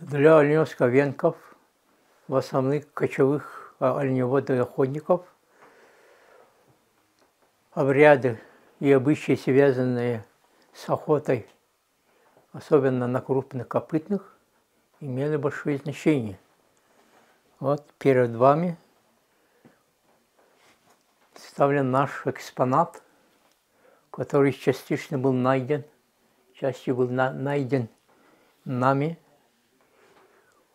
Для оленевсковенков, в основных кочевых а, оленеводных охотников, обряды и обычаи, связанные с охотой, особенно на крупных копытных, имели большое значение. Вот перед вами представлен наш экспонат, который частично был найден, частью был на, найден нами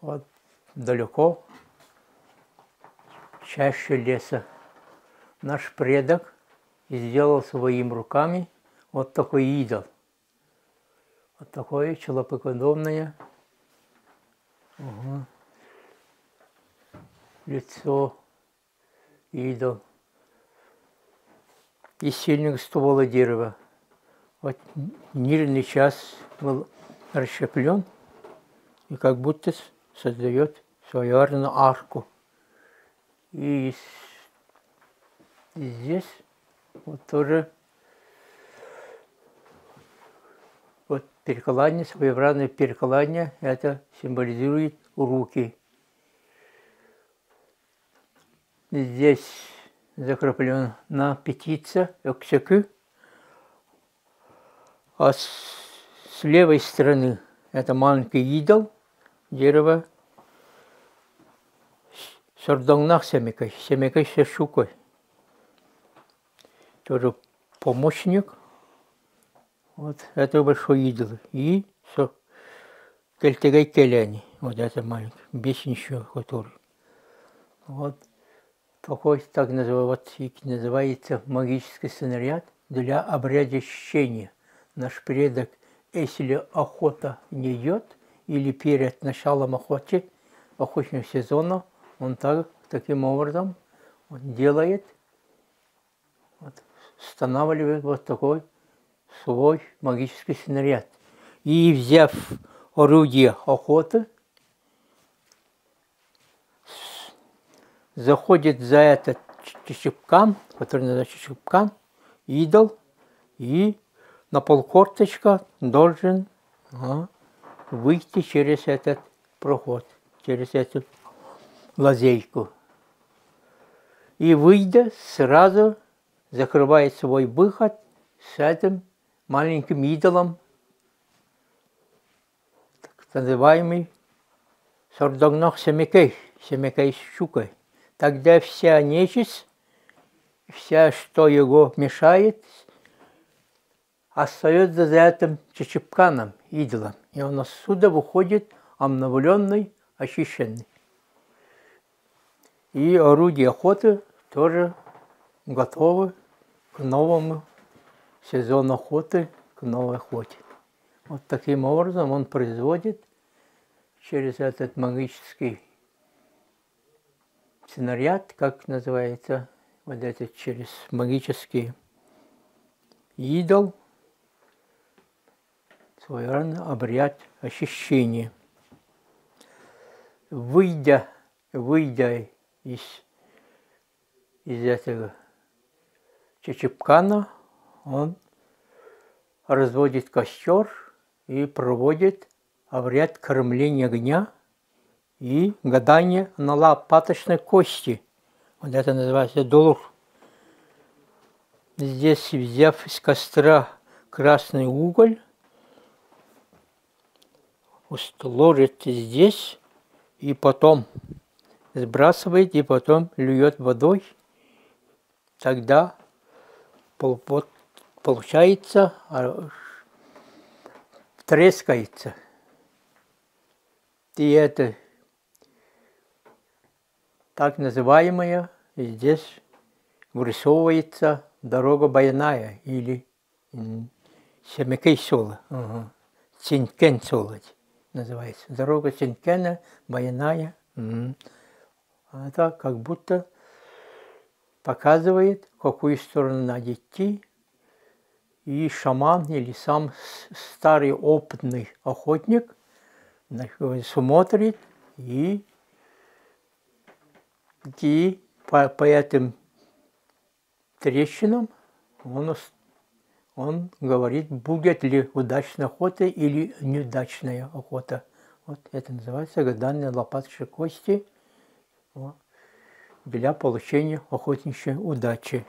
вот далеко, чаще леса. Наш предок сделал своими руками вот такой идол. Вот такое человекоподобное угу. лицо идол из сильных ствола дерева. Вот нижний час был расщеплен и как будто создает своеобразную арку. И здесь вот тоже вот перекладина, своеобразное перекладина, это символизирует руки. Здесь закреплена петиция «Эксекю», а с левой стороны это маленький идол, дерево, сордоннах семекой, семекой со щукой. Тоже помощник вот это большой идол. И все. Кельтегай Келяни, вот это маленький, ничего, который. Вот такой, так называется, называется магический снаряд для обрядощения. Наш предок, если охота не идет, или перед началом охоты, охотничьего сезона, он так, таким образом он делает, вот, устанавливает вот такой свой магический снаряд. И взяв орудие охоты, заходит за этот чечепкан, который называется чечепкан, идол, и на полкорточка должен а, выйти через этот проход, через эту лазейку. И выйдя, сразу закрывает свой выход с этим маленьким идолом, так называемый Сордогнох Семекей, Семекей щукой тогда вся нечисть, вся, что его мешает, остается за этим чечепканом, идолом. И он отсюда выходит обновленный, очищенный. И орудия охоты тоже готовы к новому сезону охоты, к новой охоте. Вот таким образом он производит через этот магический снаряд, как называется, вот этот через магический идол, своеобразный обряд ощущения. Выйдя, выйдя из, из этого чечепкана, он разводит костер и проводит обряд кормления огня – и гадание на лопаточной кости. Вот это называется долур. Здесь, взяв из костра красный уголь, ложит здесь и потом сбрасывает, и потом льет водой. Тогда получается, а, трескается. И это так называемая, здесь вырисовывается дорога Баяная или Семекей Сола, угу. Цинкен Солодь называется. Дорога Цинкена, Баяная. Угу. Это как будто показывает, в какую сторону надо идти. И шаман или сам старый опытный охотник смотрит и и по, по этим трещинам он, он говорит, будет ли удачная охота или неудачная охота Вот это называется гадание лопаточек кости для получения охотничьей удачи.